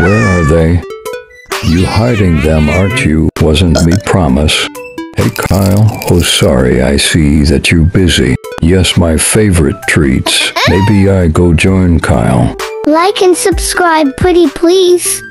Where are they? You hiding them, aren't you? Wasn't me promise. Hey Kyle, oh sorry, I see that you busy. Yes, my favorite treats. Maybe I go join Kyle. Like and subscribe pretty please.